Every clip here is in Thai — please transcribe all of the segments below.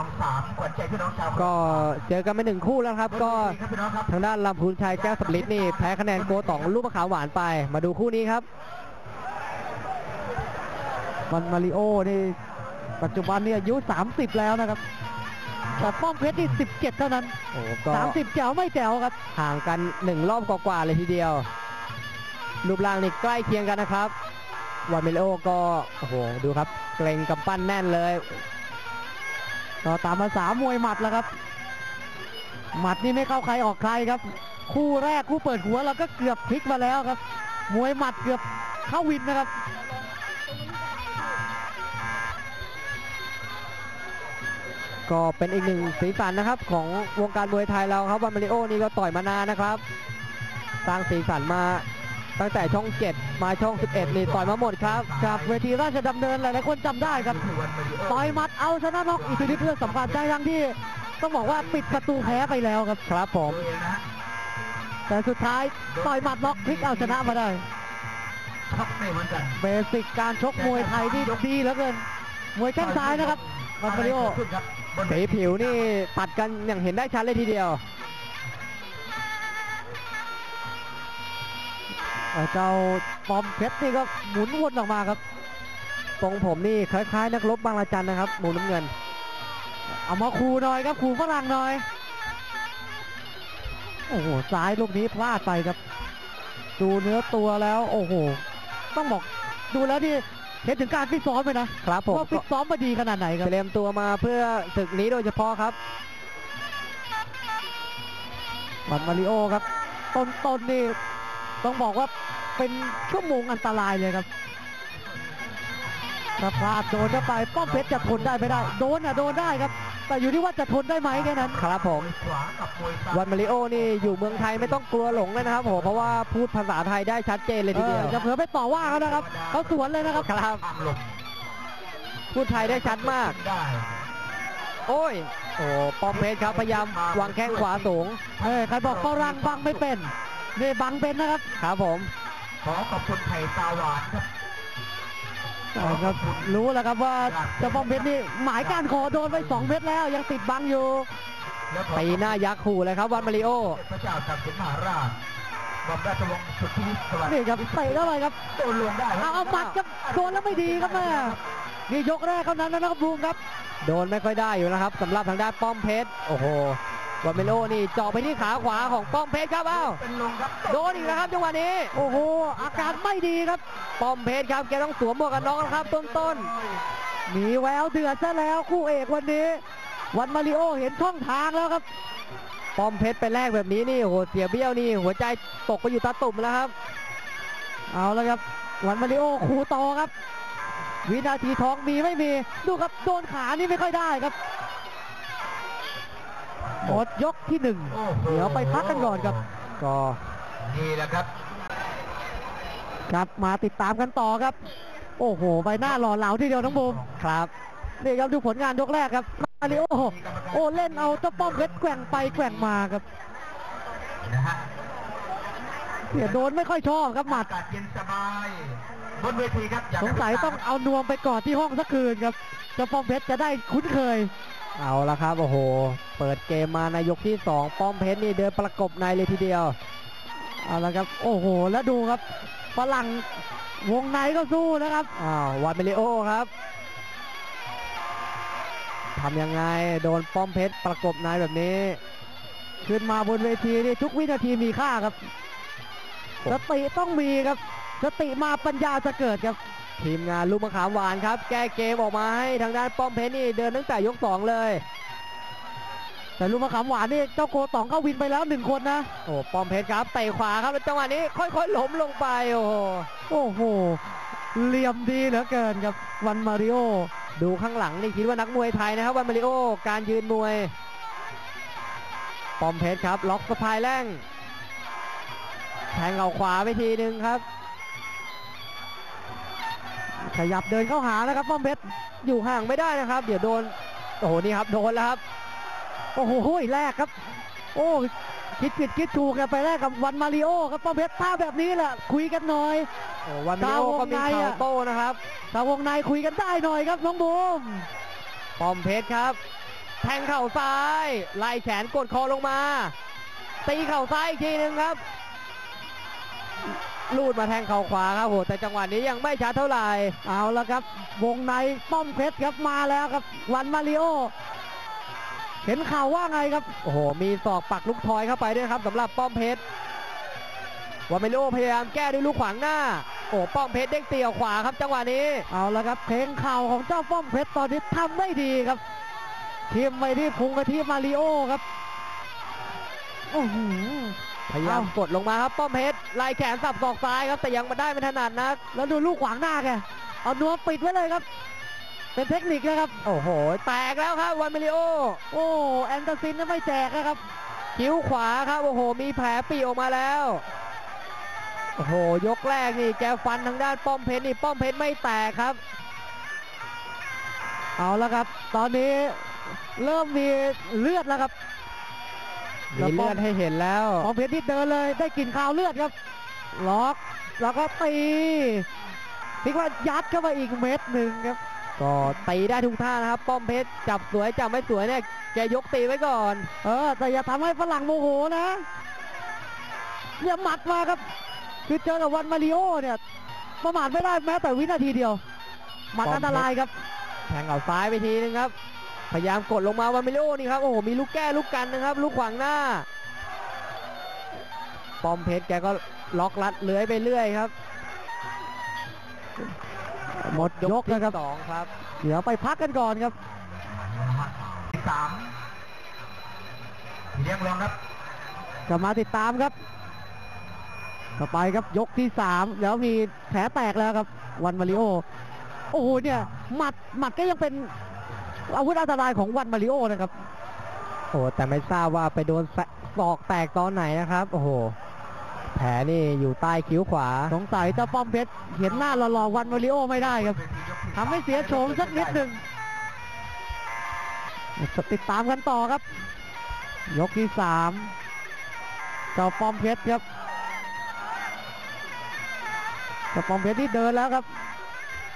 องสามขวัญใจพี่น้องชาวก็เจอกันไปหนึ่งคู่แล้วครับ ก็ครับพี่น้องครับทางด้านลำพูนชัยแก้วสำลิดนี่แพ้คะแนนโกตองลูกมะขามหวานไป มาดูคู่นี้ครับวันมาริโอนี่ปัจจุบันนี่อายุ 30 แล้วนะครับแต่ป้อมเพชรนี่17 เท่านั้นโอ้ก็30 แจ๋วไม่แจ๋วครับ ห่างกันหนึ่งรอบกว่าๆเลยทีเดียว รูปร่างนี่ใกล้เคียงกันนะครับวันเมโลก็โอ้โหดูครับ เกรงกำปั้นแน่นเลย ก็ตามภาษามวยหมัดแล้วครับ หมัดนี่ไม่เข้าใครออกใครครับ คู่แรกคู่เปิดหัวเราก็เกือบพลิกมาแล้วครับ มวยหมัดเกือบเข้าวินนะครับก็เป็นอีกหนึ่งสีสันนะครับ ของวงการมวยไทยเราครับวันมาริโอนี่ก็ต่อยมานานนะครับ สร้างสีสันมา ตั้งแต่ช่อง7มาช่อง 11นี่ต่อยมาหมดครับกับเวทีราชดำเนินหลายๆคนจำได้ครับคือวันมาริโอต่อยหมัดเอาชนะน็อกอิทธิฤทธิ์เพื่อสัมผัสใจทั้งที่ ต้องบอกว่าปิดประตูแพ้ไปแล้วครับครับผม แต่สุดท้ายต่อยหมัดน็อกพลิกเอาชนะมาได้ช็อกไม่เหมือนกันเบสิกการชกมวยไทยที่ดีเหลือเกินมวยแข้งซ้ายนะครับมาริโอ้เสีทีผิวนี่ตัดกันอย่างเห็นได้ชัดเลยทีเดียว เจ้าปอมเพชรนี่ก็หมุนวนออกมาครับตรงผมนี่คล้ายๆ นักรบบางระจันนะครับ หมูน้ำเงิน เอามาคูหน่อยครับคูฝรั่งหน่อย โอ้โหซ้ายลูกนี้พลาดไปครับ ดูเนื้อตัวแล้ว โอ้โห ต้องบอกดูแล้วที่เห็นถึงการฟิตซ้อมไปนะครับผมว่าฟิตซ้อมมาดีขนาดไหนครับเตรียมตัวมาเพื่อศึกนี้โดยเฉพาะครับบันมาริโอครับ ต้นต้นนี่ ต้องบอกว่าเป็นชั่วโมงอันตรายเลยครับถ้าพลาดโดนเข้าไปป้อมเพชรจะทนได้ไม่ได้ โดนอะโดนได้ครับ แต่อยู่ที่ว่าจะทนได้ไหมแค่นั้น ครับผมขวากับมวยซ้ายวันมาริโอนี่อยู่เมืองไทยไม่ต้องกลัวหลงเลยนะครับผมเพราะว่าพูดภาษาไทยได้ชัดเจนเลยทีเดียวเออจะเผลอไปต่อว่าเขานะครับเขาสวนเลยนะครับครับทางลงพูดไทยได้ชัดมากได้โอ้ย โอ้ปอมเพชรครับพยายามวางแข้งขวาสูงเฮ้ยใครบอกฝรั่งบังไม่เป็น นี่บังเป็นนะครับ ครับผม ขอขอบคุณไผ่ตาหวานครับเอาครับรู้แล้วครับว่าเจ้าป้อมเพชรนี่หมายการขอโดนไปสองเม็ดแล้วยังติดบังอยู่แล้วขอตีหน้ายักษ์ขู่เลยครับวันมาริโอพระเจ้าตากสินมหาราชบอมราชวงศ์สุทธิสวัสดิ์นี่ครับเตะเข้าไปครับโดนลงได้เอาเอาหมัดครับโดนแล้วไม่ดีครับแม่นี่ยกแรกเท่านั้นนะครับบูมครับ โดนไม่ค่อยได้อยู่นะครับสำหรับทางด้านป้อมเพชรโอ้โห วันมาริโอนี่เจาะไปที่ขาขวาของป้อมเพชรครับเอ้าเป็นลงครับโดนอีกแล้วครับจังหวะนี้ โอ้โหอาการไม่ดีครับ ป้อมเพชรครับแกต้องสวมหมวกกันน็อกแล้วครับ ต้นต้นมีแววเดือดซะแล้วคู่เอกวันนี้ วันมาริโอเห็นช่องทางแล้วครับๆป้อมเพชรไปแรกแบบนี้นี่โอ้โหเสียเบี้ยวนี่ หัวใจตกไปอยู่ตาตุ่มแล้วครับ เอาแล้วครับวันมาริโอขู่ต่อครับ วินาทีทองมีไม่มีดูครับโดนขานี่ไม่ค่อยได้ครับ หมดยกที่หนึ่งโอ้โหเดี๋ยวไปพักกันก่อนครับ ก็นี่แหละครับ ครับมาติดตามกันต่อครับ โอ้โหใบหน้าหล่อเหลาทีเดียวน้องบูมครับนี่ครับดูผลงานยกแรกครับมาริโอโอ้เล่นเอาเจ้าป้อมเพชรแกว่งไปแกว่งมาครับนะฮะเสียโดนไม่ค่อยชอบครับหมัดอากาศเย็นสบายบนเวทีครับอยากสงสัยต้องเอานวมไปกอดที่ห้องสักคืนครับเจ้าป้อมเพชรจะได้คุ้นเคย เอาละครับ โอ้โห เปิดเกมมาในยกที่ 2 ป้อมเพชรนี่เดินประกบในเลยทีเดียว เอาละครับ โอ้โห แล้วดูครับฝรั่งวงในก็สู้นะครับอ้าววันเมลิโอครับทำยังไงโดนป้อมเพชรประกบในแบบนี้ ขึ้นมาบนเวทีนี่ทุกวินาทีมีค่าครับสติต้องมีครับสติมาปัญญาจะเกิดครับ ทีมงานลูกมะขามหวานครับ แก้เกมออกมาให้ทางด้านป้อมเพชรนี่เดินตั้งแต่ยก2เลย แต่ลูกมะขามหวานนี่เจ้าโกตองเข้าวินไปแล้วหนึ่งคนนะโอ้ป้อมเพชรครับเตะขวาครับแล้วจังหวะนี้ค่อยๆล้มลงไปโอ้โหโอ้โหเหลี่ยมดีเหลือเกินครับวันมาริโอดูข้างหลังนี่คิดว่านักมวยไทยนะครับวันมาริโอการยืนมวยป้อมเพชรครับ ล็อกสะพายแรงแทงเอาขวาไปทีหนึ่งครับ ขยับเดินเข้าหานะครับป้อมเพชรอยู่ห่างไม่ได้นะครับ เดี๋ยวโดนโอ้โหนี่ครับโดนแล้วครับโอ้โหแรกครับ โอ้คิดผิดคิดถูกกันไปแรกกับวันมาริโอครับป้อมเพชรท่าแบบนี้แหละคุยกันหน่อยโอ้วันมาริโอก็มีตาวงในเข่าอะโต้นะครับถ้าวงในคุยกันได้หน่อยครับน้องบูมป้อมเพชรครับ แทงเข่าซ้ายไล่แขนกดคอลงมาตีเข่าซ้ายอีกทีหนึ่งครับ ลูดมาแทงเข่าขวาครับโหแต่จังหวะนี้ยังไม่ชัดเท่าไหร่ เอาละครับ วงในป้อมเพชรครับมาแล้วครับ วันมาริโอ เห็นข่าวว่าไงครับ โอ้โห มีศอกปักลูกทอยเข้าไปด้วยครับสำหรับป้อมเพชรวันมาเมโลพยายามแก้ด้วยลูกขวางหน้า โอ้ป้อมเพชรเด้งตีออกขวาครับ จังหวะนี้ เอาละครับเพลงข่าวของเจ้าป้อมเพชรตอนนี้ทำได้ดีครับทีมไปที่พุงกะทิมาริโอครับโอ้โห พยายามกดลงมาครับป้อมเพชรไล่แขนสับศอกซ้ายครับแต่ยังมาได้ไม่ถนัดนักแล้วดูลูกขวางหน้าแกเอานัวปิดไว้เลยครับ เป็นเทคนิคนะครับ โอ้โห แตกแล้วครับวันเมลิโอ โอ้แอนเดอร์ซินนั้นไม่แจกนะครับคิ้วขวาครับโอ้โห มีแผลปีออกมาแล้วโอ้โหยกแรกนี่แกฟันทางด้านป้อมเพชรนี่ป้อมเพชรไม่แตกครับ เอาละครับ ตอนนี้เริ่มมีเลือดแล้วครับ มีเลือดให้เห็นแล้วของเพชรที่เดินเลยได้กลิ่นคาวเลือดครับ ล็อกแล้วก็ตีพิกว่ายัดเข้าไปอีกเม็ดหนึ่งครับ ก็ตีได้ทุกท่านะครับ ป้อมเพชรจับสวยจับไม่สวยเนี่ยแกยกตีไว้ก่อน เออ แต่อย่าทำให้ฝรั่งโมโหนะเนี่ยหมัดมาครับ คือเจอกับวันมาริโอเนี่ยประมาทไม่ได้แม้แต่วินาทีเดียวหมัดอันตรายครับแทงเอาซ้ายไปทีนึงครับ พยายามกดลงมาวันเมลิโอนี่ครับโอ้โหมีลูกแก้ลูกกันนะครับ ลูกขวางหน้าป้อมเพชรแกก็ล็อกลัดเลื้อยไปเรื่อยครับ หมดยกที่นะครับสองครับ เดี๋ยวไปพักกันก่อนครับที่สามเรียกรองครับกลับมาติดตามครับต่อไปครับยกที่สามแล้วมีแผลแตกแล้วครับ วันมาริโอ โอ้โหเนี่ยหมัดหมัดก็ยังเป็น อาวุธอันตรายของวันมาริโอนะครับโอ้แต่ไม่ทราบว่าไปโดนแสศอกแตกตอนไหนนะครับ โอ้โหแผลนี่อยู่ใต้คิ้วขวา สงสัยเจ้าป้อมเพชรเห็นหน้าหล่อๆวันมาริโอไม่ได้ครับทำให้เสียโฉมสักนิดหนึ่งติดตามกันต่อครับ ยกที่สามเจ้าป้อมเพชรครับเจ้าป้อมเพชรที่เดินแล้วครับ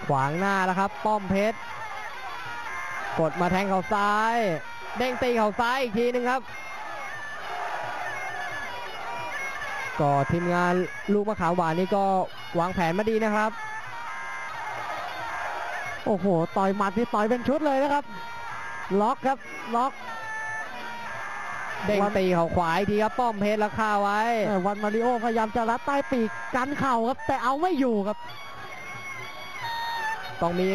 ขวางหน้าแล้วครับ ป้อมเพชร กดมาแทงเข่าซ้าย เด้งตีเข่าซ้ายอีกทีนึงครับ ก็ทีมงานลูกมะขามหวานนี่ก็วางแผนมาดีนะครับ โอ้โห ต่อยหมัดที่ต่อยเป็นชุดเลยนะครับ ล็อกครับ ล็อกเด้งตีเข่าขวาอีกทีครับป้อมเพชรแล้วคาไว้เอ่อวันมาริโอพยายามจะรัดใต้ปีกกันเข่าครับ แต่เอาไม่อยู่ครับ ต้องมี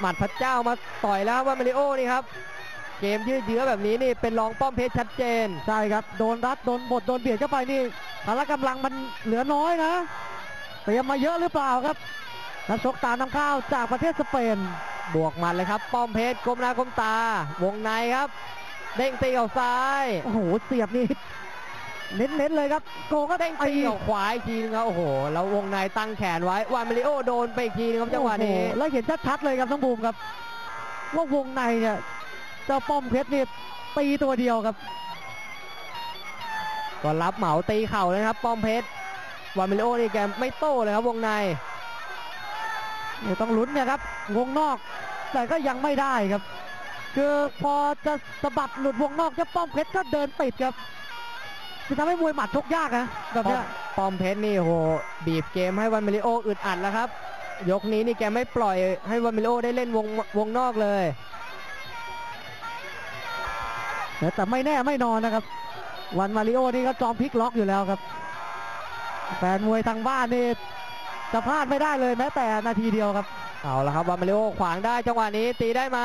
หมัดพระเจ้ามาต่อยแล้วครับว่ามาริโอนี่ครับ เกมยืดเยื้อแบบนี้นี่เป็นรองป้อมเพชรชัดเจน ใช่ครับ โดนรัด โดนบด โดนเบียดเข้าไปนี่พละกำลังมันเหลือน้อยนะ เตรียมมาเยอะหรือเปล่าครับนักชกตามน้ำข้าวจากประเทศสเปน บวกหมัดเลยครับ ป้อมเพชรก้มหน้าก้มตา วงในครับ เด้งตีเข่าซ้าย โอ้โห เสียบนี่ เน้นๆเลยครับ โกก็เด้งตีเข่าขวาอีกทีนึงครับโอ้โหแล้ววงในตั้งแขนไว้วานมาริโอโดนไปอีกทีนึงครับจังหวะนี้โอ้โแล้วเห็นชัดๆเลยครับทั้งบูมครับว่าวงในเนี่ยเจ้าป้อมเพชรนี่ตีตัวเดียวครับก็รับเหมาตีเข่าเลยนะครับ ป้อมเพชรวานมาริโอนี่แกไม่โต้เลยครับวงในเนี่ยต้องลุ้นเนี่ยครับวงนอก แต่ก็ยังไม่ได้ครับ คือพอจะสะบัดหลุดวงนอกเจ้าป้อมเพชรก็เดินติดครับ จะทำให้มวยหมัดชกยากนะแบบเนี้ยป้อมเพชรนี่โอ้โหบีบเกมให้วันมาริโออึดอัดแล้วครับ ยกนี้นี่แกไม่ปล่อยให้วันมาริโอได้เล่นวงวงนอกเลยแต่ไม่แน่ไม่นอนนะครับ วันมาริโอนี่ก็จอมพลิกล็อกอยู่แล้วครับแฟนมวยทางบ้านนี่จะพลาดไม่ได้เลยแม้แต่นาทีเดียวครับ เอาละครับวันมาริโอขวางได้จังหวะนี้ตีได้ไหม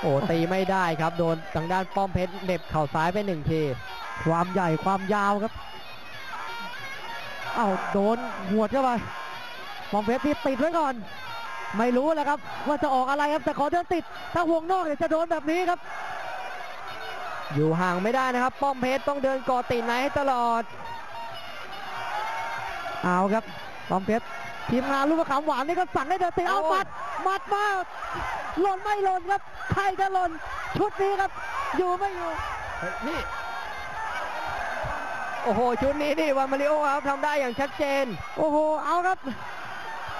โอ้ตีไม่ได้ครับโดนทางด้านป้อมเพชรเหน็บเข่าซ้ายไปหนึ่งที ความใหญ่ความยาวครับเอ้าโดนหัวดเข้าไปปอมเพชรที่ติดไว้ก่อน ไม่รู้แหละครับ ว่าจะออกอะไรครับแต่ขอเดินติด ถ้าวงนอกเนี่ยจะโดนแบบนี้ครับ อยู่ห่างไม่ได้นะครับ ป้อมเพชรต้องเดินกอติดในให้ตลอด เอาครับปอมเพชรทีมงานลูกมะขามหวานนี่ก็สั่งให้เดินติดเอาโอ้หมัดหมัดมาหล่นไม่หล่นครับใครจะหล่นชุดนี้ครับ อยู่ไม่อยู่เฮ้ยนี่โอ้โห ชุดนี้นี่วันมาริโอครับทำได้อย่างชัดเจน โอ้โห เอาครับ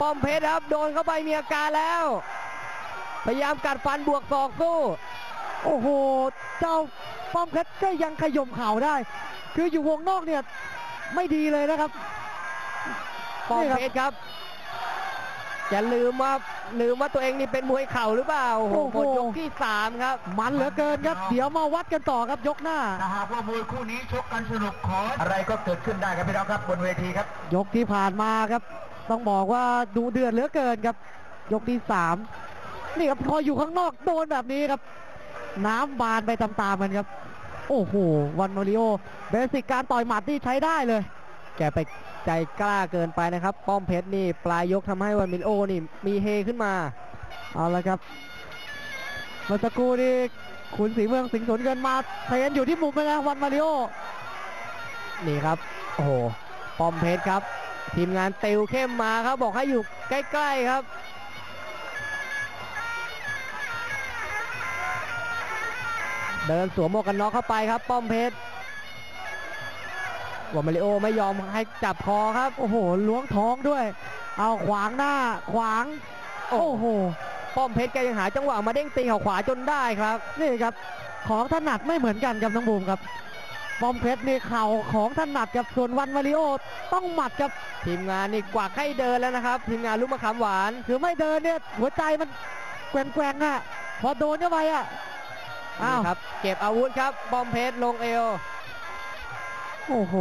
ป้อมเพชรครับ โดนเข้าไปมีอาการแล้ว พยายามกัดฟันบวกศอกสู้ โอ้โห เจ้าป้อมเพชรก็ยังขย่มเข่าได้ คืออยู่วงนอกเนี่ยไม่ดีเลยนะครับป้อมนี่ครับเพชรครับ อย่าลืมว่าลืมว่าตัวเองนี่เป็นมวยเข่าหรือเปล่าโอ้โหโอ้โหหมดยกที่สามครับ มันเหลือเกินครับ เดี๋ยวมาวัดกันต่อครับยกหน้าถ้าหากว่ามวยคู่นี้ชกกันสนุกขออะไรก็เกิดขึ้นได้ครับพี่น้องครับบนเวทีครับ ยกที่ผ่านมาครับ ต้องบอกว่าดูเดือดเหลือเกินครับ ยกที่สามนี่ครับพออยู่ข้างนอกโดนแบบนี้ครับ น้ำบานไปตามๆกันครับ โอ้โหวันมาริโอเบสิกการต่อยหมัดนี่ใช้ได้เลย แกไป ใจกล้าเกินไปนะครับ ป้อมเพชรนี่ปลายยกทำให้วันมิลโอนี่มีเฮขึ้นมา เอาละครับเมื่อสักครู่นี่ขุนศรีเมืองสิงห์สนเงินมาเทนอยู่ที่มุมไปนะวันมาริโอนี่ครับโอ้โหป้อมเพชรครับ ทีมงานติวเข้มมาครับ บอกให้อยู่ใกล้ๆครับเดินสวมหมวกกันน็อกเข้าไปครับ ป้อมเพชร วอมาริโอไม่ยอมให้จับคอครับ โอ้โหล้วงท้องด้วย เอาขวางหน้าขวาง โอ้โอ้โหป้อมเพชรแกยังหาจังหวะมาเด้งตีเข่าขวาจนได้ครับ นี่ครับ ของถนัดไม่เหมือนกันครับน้องบูมครับปอมเพชรนี่เข่าของถนัดกับส่วนวันมาริโอต้องหมัดครับทีมงานนี่กวักให้เดินแล้วนะครับทีมงานลูกมะขามหวานคือไม่เดินเนี่ยหัวใจมันแกว่งๆอะพอโดนเข้าไปอะอ้าวนี่ครับ เก็บอาวุธครับป้อมเพชรลงเอว โอ้โห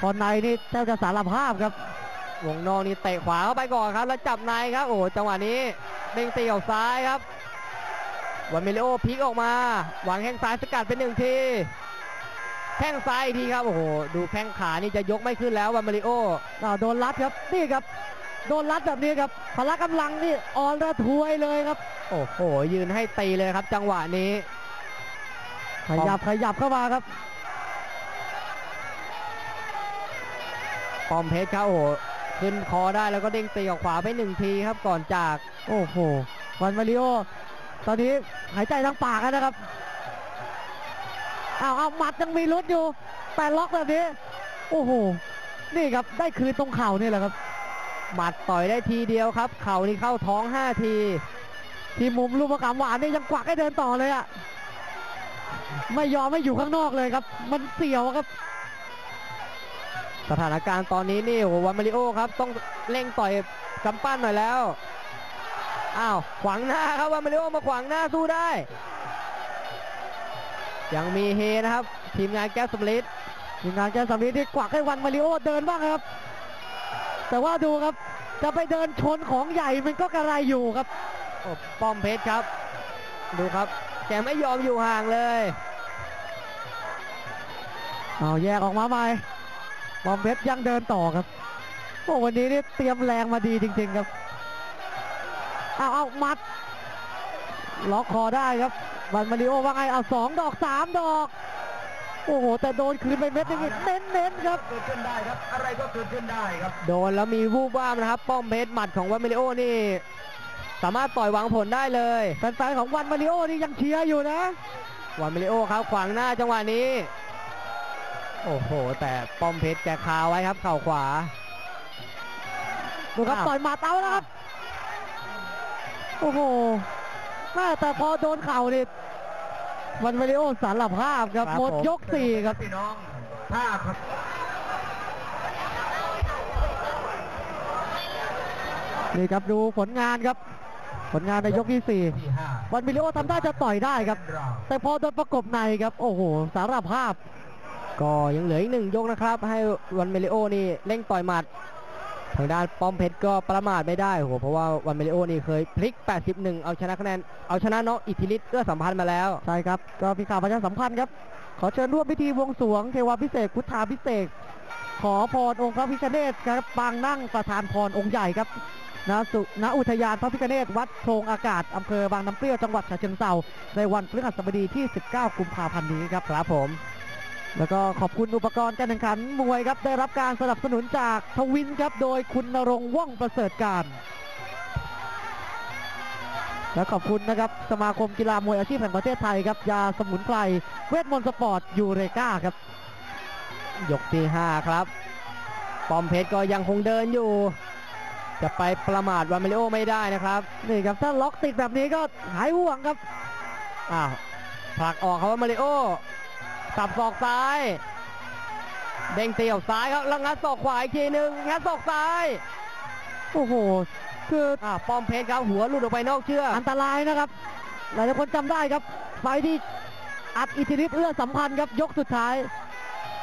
พอในนี่เจ้าจะสารภาพครับ วงนอกนี่เตะขวาเข้าไปก่อนครับ แล้วจับในครับ โอ้โหจังหวะนี้เด้งตีเข่าซ้ายครับวันมาริโอพลิกออกมาวางแข้งซ้ายสกัดเป็นหนึ่งทีแข้งซ้ายอีกทีครับโอ้โหดูแข้งขานี่จะยกไม่ขึ้นแล้ววันมาริโออ้าวโดนรัดครับนี่ครับโดนรัดแบบนี้ครับพละกำลังนี่อ่อนระทวยเลยครับ โอ้โหยืนให้ตีเลยครับ จังหวะนี้ ขยับขยับเข้ามาครับ ป้อมเพชรครับโอ้โหขึ้นคอได้แล้วก็เด้งตีออกขวาไปหนึ่งทีครับก่อนจาก โอ้โห วันมาริโอ ตอนนี้หายใจทางปากนะครับเอาวอ้าหมัดยังมีลุ้นอยู่ แต่ล็อกแบบนี้ โอ้โห นี่ครับได้คืนตรงเข่านี่แหละครับ หมัดต่อยได้ทีเดียวครับ เข่านี่เข้าท้อง5ที ที่มุมลูกมะขามหวานนี่ยังกวักให้เดินต่อเลยอะไม่ยอมไม่อยู่ข้างนอกเลยครับ มันเสียวครับ สถานการณ์ตอนนี้นี่โอ้วันมาริโอครับต้องเร่งต่อยกำปั้นหน่อยแล้ว อ้าวขวางหน้าครับวันมาริโอมาขวางหน้าสู้ได้ ยังมีเฮนะครับ ทีมงานแก้วสมฤทธิ์ทีมงานแกสามีที่กวักให้วันมาริโอเดินบ้างครับ แต่ว่าดูครับจะไปเดินชนของใหญ่มันก็กระไรอยู่ครับป้อมเพชรครับ ดูครับแกไม่ยอมอยู่ห่างเลย เอาแยกออกมาใหม่ บอมเพชรยังเดินต่อครับโอ้วันนี้นี่เตรียมแรงมาดีจริง ๆครับเอาเอามัดล็อกคอได้ครับวันมาริโอว่าไงเอาสองดอกสามดอก โอ้โห แต่โดนคืนไปเม็ดหนึงอีกเน้นๆครับเกิดขึ้นได้ครับ อะไรก็เกิดขึ้นได้ครับ โดนแล้วมีวูบวามนะครับ ป้อมเพชรหมัดของวันมาริโอนี่ สามารถต่อยหวังผลได้เลยแฟนๆของวันมาริโอนี่ยังเชียร์อยู่นะ วันมาริโอครับขวางหน้าจังหวะนี้ โอ้โห แต่ป้อมเพชรแกคาไว้ครับ เข่าขวา ดูครับอ้าวต่อยหมัดเอาแล้วครับ โอ้โหแม่แต่พอโดนเข่านี่วันมาริโอสารภาพครับครับหมดผมยกสี่ครับพี่น้องถ้านี่ครับดูผลงานครับ ผลงานในยกที่สี่ที่ห้าวันมาริโอทำได้จะต่อยได้ครับเราแต่พอโดนประกบในครับ โอ้โห สารภาพ ก็ยังเหลืออีกหนึ่งยกนะครับ ให้วันมาริโอนี่เร่งต่อยหมัด ทางด้านป้อมเพชรก็ประมาทไม่ได้โอ้โหเพราะว่าวันมาริโอนี่เคยพลิก 81 เอาชนะคะแนนเอาชนะน็อกอิทธิฤทธิ์เอื้อสัมพันธ์มาแล้ว ใช่ครับ ก็มีข่าวประชาสัมพันธ์ครับ ขอเชิญร่วมพิธีบวงสรวงเทวาพิเศษกพุทธาพิเศษกขอพรองค์พระพิฆเนศครับปางนั่งประธานพรองค์ใหญ่ครับณสุณอุทยานพระพิฆเนศวัดโพรงอากาศอำเภอบางน้ำเปรี้ยวจังหวัดฉะเชิงเทราในวันพฤหัสบดีที่ 19 กุมภาพันธ์นี้ครับครับผม แล้วก็ขอบคุณอุปกรณ์การแข่งขันมวยครับได้รับการสนับสนุนจากทวินครับโดยคุณนรงว่องประเสริฐการ และขอบคุณนะครับสมาคมกีฬามวยอาชีพแห่งประเทศไทยครับยาสมุนไพรเวทมนต์สปอร์ตยูเรกาครับ ยกที่ 5 ครับ ป้อมเพชรก็ยังคงเดินอยู่ จะไปประมาทวันมาริโอไม่ได้นะครับนี่ครับถ้าล็อกติดแบบนี้ก็หายห่วงครับอ้าวผลักออกครับวันมาริโอ สับศอกซ้าย เด้งตีเข่าซ้ายครับแล้วงัดศอกขวาอีกทีหนึ่งงัดศอกซ้าย โอ้โห คืออ่าป้อมเพชรครับหัวหลุดออกไปนอกเชือกอันตรายนะครับ หลายๆคนจำได้ครับ ไฟต์ที่อัดอิทธิฤทธิ์เอื้อสัมพันธ์ครับยกสุดท้าย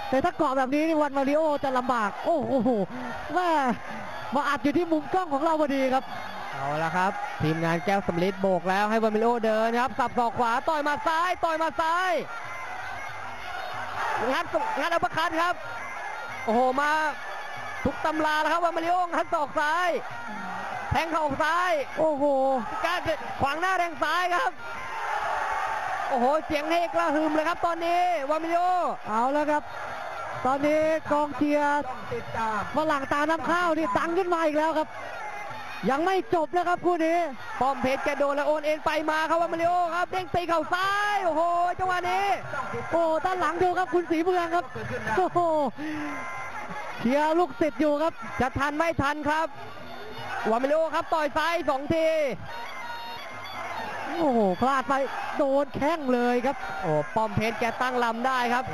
แต่ถ้าเกาะแบบนี้นี่วันมาริโอจะลำบาก โอ้โหแม่มาอัดอยู่ที่มุมกล้องของเราพอดีครับเอาละครับ ทีมงานแก้วสำลิดโบกแล้วให้วันมาริโอเดินครับ สับศอกขวาต่อยหมัดซ้าย ต่อยหมัดซ้าย งัดงัด uppercut ครับ โอ้โหมาทุกตำราแล้วครับวันมาริโองัดศอกซ้าย แทงเข่าซ้าย โอ้โหการขวางหน้าแทงซ้ายครับ โอ้โหเสียงเฮกระหึมเลยครับตอนนี้วามิโอเอาแล้วครับ ตอนนี้กองเชียร์ต้องติดตามฝรั่งตาน้ำข้าวนี่ตังขึ้นมาอีกแล้วครับ ยังไม่จบนะครับคู่นี้ ป้อมเพชรแกโดนแล้วโอนเอ็นไปมาครับวามิโอครับ เด้งตีเข่าซ้าย โอ้โหจังหวะนี้ โอ้ด้านหลังดูครับคุณศรีเมืองครับเกิดขึ้นได้โอ้โหเชียร์ลูกศิษย์อยู่ครับ จะทันไม่ทันครับวามิโอครับต่อยซ้ายสองที โอ้โหพลาดไปโดนแข้งเลยครับ โอ้ป้อมเพชรแกตั้งลำได้ครับ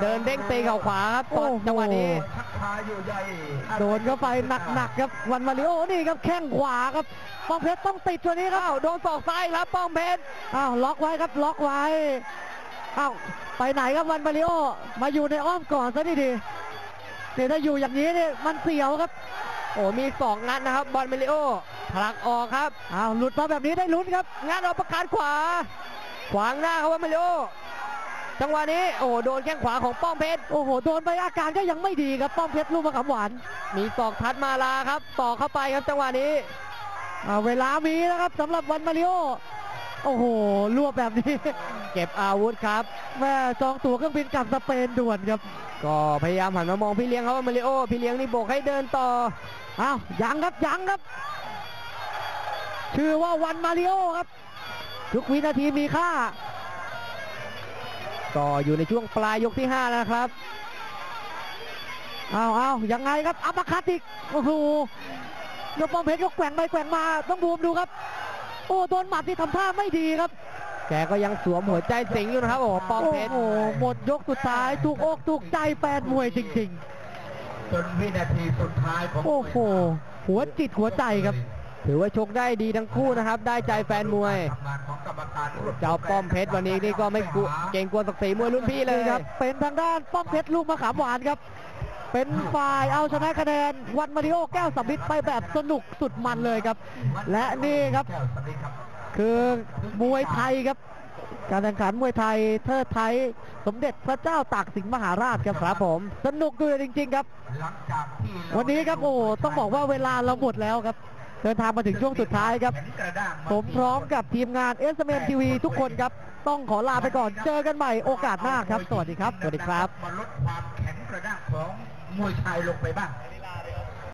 เดินเด้งตีเข่าขวาครับตอนจังหวะนี้ ทักทาอยู่ใหญ่โดนเข้าไปหนักๆครับวันมาริโอนี่ครับแข้งขวาครับป้องเพชรต้องติดตัวนี้ครับโดนศอกซ้ายครับป้อมเพชรอ้าวล็อกไว้ครับล็อกไว้อ้าวไปไหนครับวันมาริโอมาอยู่ในอ้อมก่อนซะดีๆเนี่ยถ้าอยู่อย่างนี้เนี่ยมันเสียวครับ โอ้มีสองงัดนะครับบอลเมลิโอผลักออกครับอ้าวหลุดมาแบบนี้ได้ลุ้นครับงัดเอาประกาศขวา ขวางหน้าครับว่าเมลิโอ จังหวะนี้โอ้โหโดนแข้งขวาของป้อมเพชรโอ้โหโดนไปอาการก็ยังไม่ดีครับป้อมเพชรลูกมะขามหวาน มีศอกทัดมาลาครับต่อเข้าไปครับจังหวะนี้อ่าเวลามีนะครับสำหรับวันมาริโอโอ้โหรวบแบบนี้ เก็บอาวุธครับแม่จองตั๋วเครื่องบินกลับสเปนด่วนครับ ก็พยายามหันมามองพี่เลี้ยงเขาวันมาริโอพี่เลี้ยงนี่โบกให้เดินต่ออ้าวยังครับยังครับ ชื่อว่าวันมาริโอครับ ทุกวินาทีมีค่า ก็อยู่ในช่วงปลายยกที่5แล้วนะครับอ้าวอ้าวยังไงครับ uppercut อีกโอ้โหยกป้อมเพชรยกแกว่งไปแกว่งมาต้องบูมดูครับ โอ้โดนหมัดที่ทำท่าไม่ดีครับ แกก็ยังสวมหัวใจสิงอยู่นะครับโอ้โหป้อมโอ้เพชรโหหมดยกสุดท้ายถูกอกถูกใจแฟนมวยจริงจนวินาทีสุดท้ายของๆโอ้โหหัวจิตหัวใจครับ ถือว่าชกได้ดีทั้งคู่นะครับ ได้ใจแฟนมวย เจ้าป้อมเพชรวันนี้นี่ก็ไม่กลัวเก่งกลัวศักดิ์ศรีมวยรุ่นพี่เลยครับ เป็นทางด้านป้อมเพชรลูกมะขามหวานครับ เป็นฝ่ายเอาชนะคะแนนวันมาริโอแก้วสำลิดไปแบบสนุกสุดมันเลยครับ และนี่ครับ คือมวยไทยครับ การแข่งขันมวยไทยเทิดไทย สมเด็จพระเจ้าตากสินมหาราชครับครับผม สนุกด้วยจริง ๆ ครับ วันนี้ครับโอ้ต้องบอกว่าเวลาเราหมดแล้วครับ เดินทางมาถึงช่วงสุดท้ายครับ ผมพร้อมกับทีมงาน s m m TV ทุกคนครับ ต้องขอลาไปก่อน เจอกันใหม่โอกาสหน้าครับ สวัสดีครับ สวัสดีครับมาลดความแข็งกระด้างของมวยไทยลงไปบ้าง